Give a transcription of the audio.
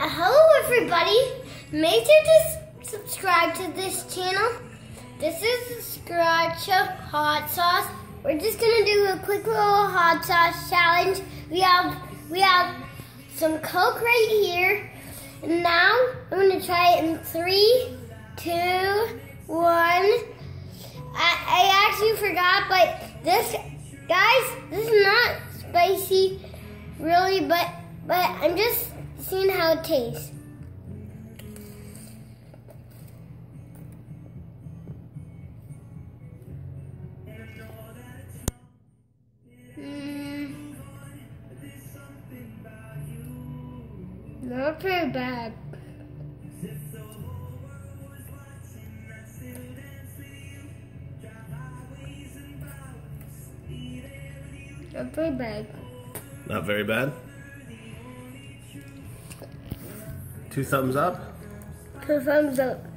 Uh, hello, everybody. Make sure to subscribe to this channel. This is Sriracha hot sauce. We're just gonna do a quick little hot sauce challenge. We have we have some Coke right here. And now I'm gonna try it in three, two, one. I, I actually forgot, but this, guys, this is not spicy, really. But but I'm just seeing how it tastes. Mm. Not very bad. Not very bad. Not very bad. Two thumbs up. Two thumbs up.